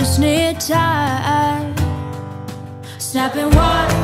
just need time. Snapping one.